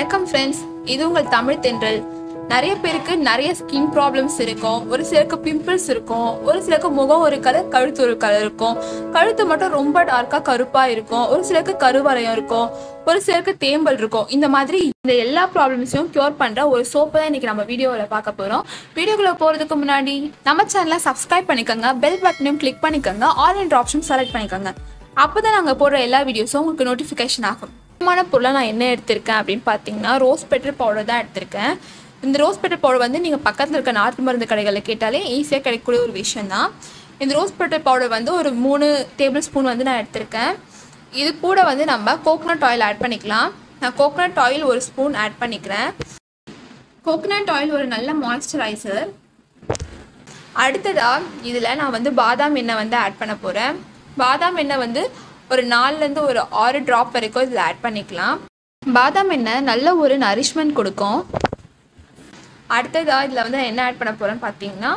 வணக்கம் ஃப்ரெண்ட்ஸ் இது உங்கள் தமிழ் தென்றல். நிறைய பேருக்கு நிறைய ஸ்கின் ப்ராப்ளம்ஸ் இருக்கும். ஒரு சிலருக்கு பிம்பிள்ஸ் இருக்கும். ஒரு சிலருக்கு முகம் ஒரு கலர் கழுத்து ஒரு கலர் இருக்கும். கழுத்து மட்டும் ரொம்ப டார்க்காக கருப்பாக இருக்கும். ஒரு சிலருக்கு கருவளையம் இருக்கும். ஒரு சிலருக்கு தேம்பல் இருக்கும். இந்த மாதிரி இந்த எல்லா ப்ராப்ளம்ஸையும் க்யூர் பண்ணுற ஒரு சோப்பு தான் இன்றைக்கி நம்ம வீடியோவில் பார்க்க போகிறோம் வீடியோக்குள்ளே போகிறதுக்கு முன்னாடி நம்ம சேனலை சப்ஸ்கிரைப் பண்ணிக்கோங்க. பெல் பட்டனையும் கிளிக் பண்ணிக்கோங்க. ஆல் ஆப்ஷன் செலக்ட் பண்ணிக்கோங்க. அப்போ தான் நாங்கள் போடுற எல்லா வீடியோஸும் உங்களுக்கு நோட்டிஃபிகேஷன் ஆகும். முக்கியமான பொருளை நான் என்ன எடுத்திருக்கேன் அப்படின்னு பார்த்தீங்கன்னா ரோஸ் பெட்டர் பவுடர் தான் எடுத்திருக்கேன். இந்த ரோஸ் பெட்டர் பவுடர் வந்து நீங்கள் பக்கத்தில் இருக்க நாட்டு மருந்து கடைகளில் கேட்டாலே ஈஸியாக கிடைக்கக்கூடிய ஒரு விஷயம் தான். இந்த ரோஸ் பெட்டர் பவுடர் வந்து ஒரு மூணு டேபிள் ஸ்பூன் வந்து நான் எடுத்திருக்கேன். இது கூட வந்து நம்ம கோகோனட் ஆயில் ஆட் பண்ணிக்கலாம். நான் கோகோனட் ஆயில் ஒரு ஸ்பூன் ஆட் பண்ணிக்கிறேன். கோகோனட் ஆயில் ஒரு நல்ல மாய்ஸ்சரைசர் அடுத்ததாக இதில் நான் வந்து பாதாம் எண்ணெய் வந்து ஆட் பண்ண போகிறேன் பாதாம் எண்ணெய் வந்து ஒரு நாலுலேருந்து ஒரு ஆறு ட்ராப் வரைக்கும் இதில் ஆட் பண்ணிக்கலாம். பாதாம் எண்ணெய் நல்ல ஒரு நரிஷ்மெண்ட் கொடுக்கும். அடுத்ததாக இதில் வந்து நான் என்ன ஆட் பண்ண போகிறேன்னு பார்த்தீங்கன்னா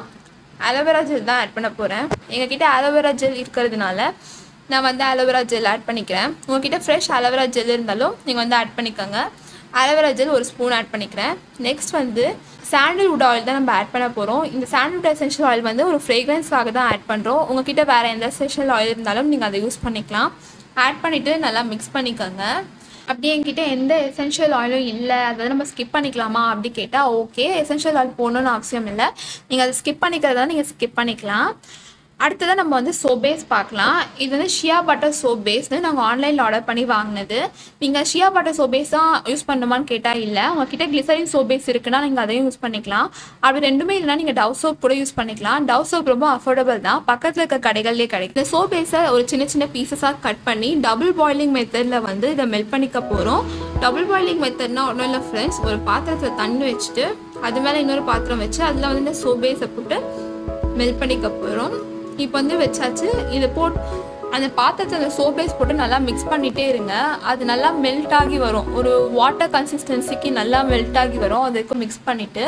அலோவேரா ஜெல் தான் ஆட் பண்ண போகிறேன் எங்ககிட்ட அலோவேரா ஜெல் இருக்கிறதுனால நான் வந்து அலோவேரா ஜெல் ஆட் பண்ணிக்கிறேன். உங்ககிட்ட ஃப்ரெஷ் அலோவேரா ஜெல் இருந்தாலும் நீங்கள் வந்து ஆட் பண்ணிக்கோங்க. Aloe vera gel spoon add பண்ணிக்கிறேன். நெக்ஸ்ட் வந்து சாண்டில்வுட் ஆயில் தான் நம்ம ஆட் பண்ண போகிறோம் இந்த சாண்டல்வுட் எசென்ஷியல் ஆயில் வந்து ஒரு ஃப்ரேக்ரன்ஸ்க்காக தான் ஆட் பண்ணுறோம் உங்ககிட்ட வேறு எந்த எசென்ஷியல் ஆயில் இருந்தாலும் நீங்கள் அதை யூஸ் பண்ணிக்கலாம். ஆட் பண்ணிவிட்டு நல்லா மிக்ஸ் பண்ணிக்கோங்க. அப்படி என்கிட்ட எந்த எசென்ஷியல் ஆயிலும் இல்லை. அதை நம்ம ஸ்கிப் பண்ணிக்கலாமா அப்படி கேட்டால் ஓகே எசென்ஷியல் ஆயில் போகணுன்னு அவசியம் இல்லை. நீங்கள் அதை ஸ்கிப் பண்ணிக்கிறதா நீங்கள் ஸ்கிப் பண்ணிக்கலாம். அடுத்ததாக நம்ம வந்து சோப் பேஸ் பார்க்கலாம். இது வந்து ஷியா பட்டர் சோப் பேஸ்னு நாங்கள் ஆன்லைனில் ஆர்டர் பண்ணி வாங்கினது. நீங்கள் ஷியா பட்டர் சோப் பேஸ் தான் யூஸ் பண்ணணுமான்னு கேட்டால் இல்லை. உங்ககிட்ட கிளிசரின் சோப் பேஸ் இருக்குன்னா நீங்கள் அதையும் யூஸ் பண்ணிக்கலாம். அப்படி ரெண்டுமே இல்லைனா நீங்கள் டவ் சோப் கூட யூஸ் பண்ணிக்கலாம். டவ் சோப் ரொம்ப அஃபோர்டபுள் தான். பக்கத்தில் இருக்க கடைகள்லேயே கிடைக்கும் இந்த சோப் பேஸை ஒரு சின்ன சின்ன பீசஸாக கட் பண்ணி டபுள் பாயிலிங் மெத்தடில் வந்து இதை மெல்ட் பண்ணிக்க போகிறோம் டபுள் பாயிலிங் மெத்தட்னா ஒன்றும் இல்லை ஃப்ரெண்ட்ஸ் ஒரு பாத்திரத்தில் தண்ணி வச்சுட்டு அது மேலே இன்னொரு பாத்திரம் வச்சு அதில் வந்து இந்த சோப் பேஸை போட்டு மெல்ட் பண்ணிக்க போகிறோம் இப்போ வந்து வச்சாச்சு. இதை போட் அந்த பாத்திரத்தில் அந்த சோப் போட்டு நல்லா மிக்ஸ் பண்ணிகிட்டே இருங்க. அது நல்லா மெல்ட் ஆகி வரும். ஒரு வாட்டர் கன்சிஸ்டன்சிக்கு நல்லா மெல்ட் ஆகி வரும். அதுக்கு மிக்ஸ் பண்ணிவிட்டு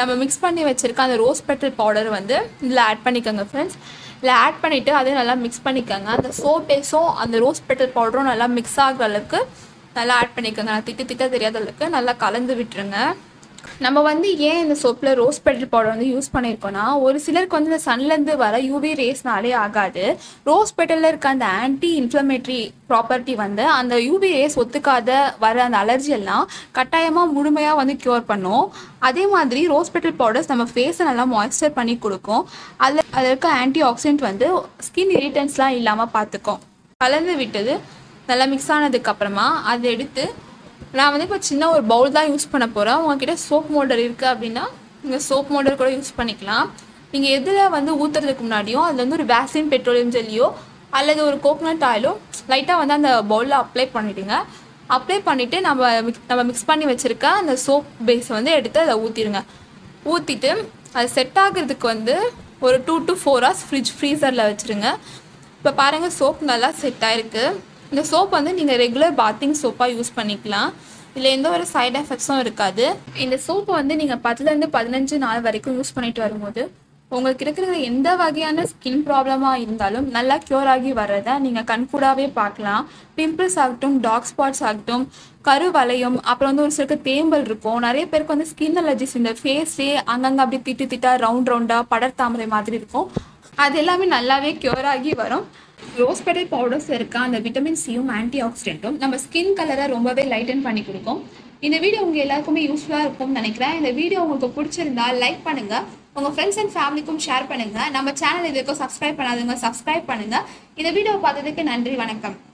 நம்ம மிக்ஸ் பண்ணி வச்சுருக்க அந்த ரோஸ் பெட்டல் பவுடர் வந்து இதில் ஆட் பண்ணிக்கோங்க ஃப்ரெண்ட்ஸ் இதில் ஆட் பண்ணிவிட்டு அதையும் நல்லா மிக்ஸ் பண்ணிக்கோங்க. அந்த சோபேஸும் அந்த ரோஸ் பெட்டல் பவுடரும் நல்லா மிக்ஸ் ஆகிற அளவுக்கு நல்லா ஆட் பண்ணிக்கோங்க. நான் திட்டு திட்ட தெரியாத அளவுக்கு நல்லா கலந்து விட்டுருங்க. நம்ம வந்து ஏன் இந்த சோப்பில் ரோஸ் பெட்டல் பவுடர் வந்து யூஸ் பண்ணியிருக்கோன்னா ஒரு சிலருக்கு வந்து இந்த சன்லேருந்து வர யூவி ரேஸ்னாலே ஆகாது. ரோஸ் பெட்டலில் இருக்க அந்த ஆன்டி இன்ஃப்ளமேட்ரி ப்ராப்பர்ட்டி வந்து அந்த யூவி ரேஸ் ஒத்துக்காத வர அந்த அலர்ஜி எல்லாம் கட்டாயமாக முழுமையாக வந்து க்யூர் பண்ணும். அதே மாதிரி ரோஸ் பெட்டல் பவுடர்ஸ் நம்ம ஃபேஸை நல்லா மாய்ஸ்சர் பண்ணி கொடுக்கும். அதில் அதில் இருக்க ஆன்டி ஆக்சிடென்ட் வந்து ஸ்கின் இரிட்டன்ஸ்லாம் இல்லாமல் பார்த்துக்கும் கலந்து விட்டது நல்லா மிக்ஸ் ஆனதுக்கப்புறமா அதை எடுத்து நான் வந்து இப்போ சின்ன ஒரு பவுல் தான் யூஸ் பண்ண போகிறேன் உங்ககிட்ட சோப் மோட்டர் இருக்குது அப்படின்னா நீங்கள் சோப் மோட்டர் கூட யூஸ் பண்ணிக்கலாம். நீங்கள் எதில் வந்து ஊற்றுறதுக்கு முன்னாடியும் அதில் வந்து ஒரு வேக்சின் பெட்ரோலியம் ஜெல்லியோ அல்லது ஒரு கோகோனட் ஆயிலோ லைட்டாக வந்து அந்த பவுலில் அப்ளை பண்ணிவிடுங்க அப்ளை பண்ணிவிட்டு நம்ம மிக்ஸ் நம்ம மிக்ஸ் பண்ணி வச்சுருக்க அந்த சோப் பேஸை வந்து எடுத்து அதை ஊற்றிடுங்க ஊற்றிட்டு அது செட் ஆகிறதுக்கு வந்து ஒரு two to four hours fridge ஃப்ரீசரில் வச்சுருங்க. இப்போ பாருங்கள் சோப் நல்லா செட் ஆகிருக்கு இந்த சோப் வந்து நீங்கள் ரெகுலர் பாத்திங் சோப்பாக யூஸ் பண்ணிக்கலாம். இதில் எந்த ஒரு சைடு எஃபெக்ட்ஸும் இருக்காது. இந்த சோப்பை வந்து நீங்கள் பத்துலேருந்து பதினஞ்சு நாள் வரைக்கும் யூஸ் பண்ணிட்டு வரும்போது உங்களுக்கு இருக்கிற எந்த வகையான ஸ்கின் ப்ராப்ளமாக இருந்தாலும் நல்லா க்யூர் ஆகி வர்றதை நீங்கள் கண்கூடாகவே பார்க்கலாம். பிம்பிள்ஸ் ஆகட்டும் டாக் ஸ்பாட்ஸ் ஆகட்டும் கரு வளையும் அப்புறம் வந்து ஒரு சிலருக்கு தேம்பல் இருக்கும். நிறைய பேருக்கு வந்து ஸ்கின் அலர்ஜிஸ் இந்த ஃபேஸே அங்கங்கே அப்படி திட்டு திட்டா ரவுண்ட் ரவுண்டாக படர் தாமரை மாதிரி இருக்கும். அது எல்லாமே நல்லாவே க்யூர் ஆகி வரும். ரோஸ் பெடல் பவுடர்ஸ் இருக்கா? அந்த விட்டமின் சியும் ஆன்டி ஆக்சிடென்ட்டும் நம்ம ஸ்கின் கலரை ரொம்பவே லைட்டன் பண்ணி கொடுக்கும். இந்த வீடியோ உங்கள் எல்லாருக்குமே யூஸ்ஃபுல்லாக இருக்கும்னு நினைக்கிறேன். இந்த வீடியோ உங்களுக்கு பிடிச்சிருந்தா லைக் பண்ணுங்கள் உங்கள் ஃப்ரெண்ட்ஸ் அண்ட் ஃபேமிலிக்கும் ஷேர் பண்ணுங்கள் நம்ம சேனல் இதுக்கும் சப்ஸ்கிரைப் பண்ணாதவங்க சப்ஸ்கிரைப் பண்ணுங்கள் இந்த வீடியோ பார்த்ததுக்கு நன்றி வணக்கம்.